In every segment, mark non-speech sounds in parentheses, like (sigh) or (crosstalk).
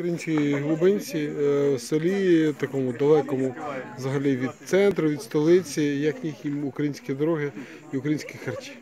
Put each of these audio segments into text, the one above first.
українській глибинці, е, селі такому далекому, взагалі від центру, від столиці, як їхні українські дороги і українські харчі.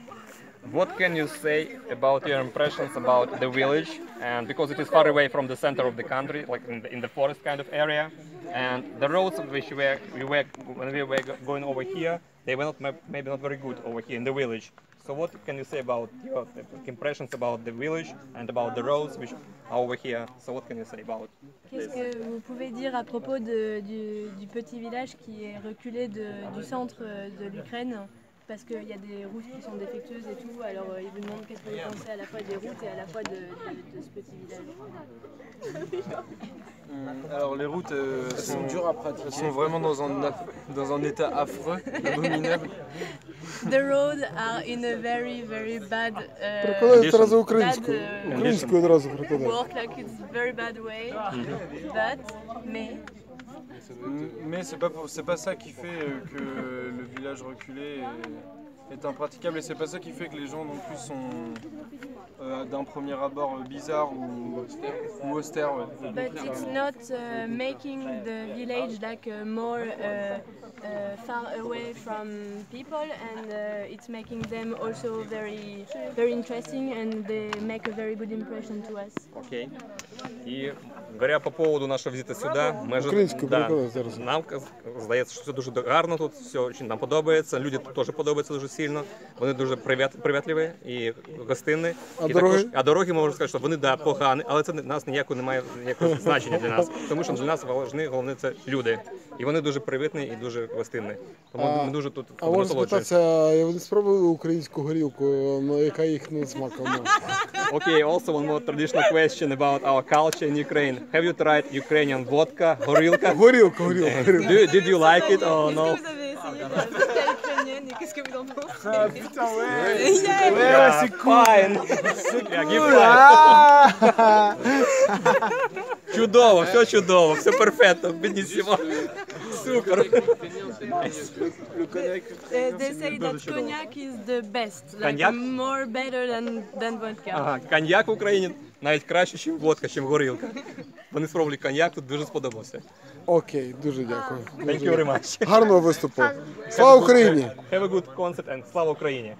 What can you say about your impressions about the village? And because it is far away from the center of the country, like in the, in the forest kind of area, and the roads which we were, we were when we were going over here, they were not maybe not very good over here in the village. So what can you say about your impressions about the village and about the roads which are over here? So what can you say about Qu'est-ce que vous pouvez dire à propos de- du, du petit village qui est reculé de- du centre de l'Ukraine parce qu'il y a des routes qui sont défectueuses et tout. Alors euh, ils vous demandent qu'est-ce que vous pensez à la fois des routes et à la fois de, de, ce petit village. Euh, alors les routes euh, sont dures à pratiquer. sont vraiment dans un, dans un état affreux, (laughs) abominable. The roads are in a very very bad. Uh, bad uh, work like it's very bad way. Mm-hmm. But mais mais c'est pas, pas ça qui fait euh, que le village reculé est, est impraticable et c'est pas ça qui fait que les gens non plus sont euh, d'un premier abord euh, bizarres ou, ou austères. ouais. but it's not uh, making the village like uh, more uh, uh, far away from people and uh, it's making them also very very interesting and they make a very good impression to us. Окей. І говоря по поводу нашого візиту сюди, ми ж- зараз. нам здається, що все дуже гарно тут, все дуже нам подобається. Люди теж подобаються дуже сильно. Вони дуже привіт, привітливі і гостинні. А і дороги? Також, а дороги можу сказати, що вони да, погані, але це не- нас ніякого немає ніякого значення для нас. Тому що для нас важливі, головне це люди. І вони дуже привітні і дуже гостинні. Тому А- ми дуже тут А можна насолоджуємося. спитатися, вони спробували українську горілку, ну, яка їх не смакала? Okay, also one more traditional question about our culture in Ukraine. Have you tried Ukrainian vodka, горілка? Горілка, горілка, горілка. Do, did you like it or no? Qu'est-ce que vous en pensez Ah putain ouais Yeah, Ouais c'est fine. Yeah, give five. Чудово, все чудово, все перфетто, бенісімо. Супер. Uh, they say that cognac is the best, like Cognac? more better than, than vodka. Ага, коньяк в Україні навіть краще, ніж водка, ніж горілка. Вони спробували коньяк, тут дуже сподобався. Окей, дуже дякую. Thank you very much. Гарного виступу. Слава Україні! Have a good concert and слава Україні.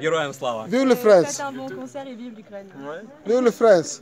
Героям слава. Vive le France! Vive le France!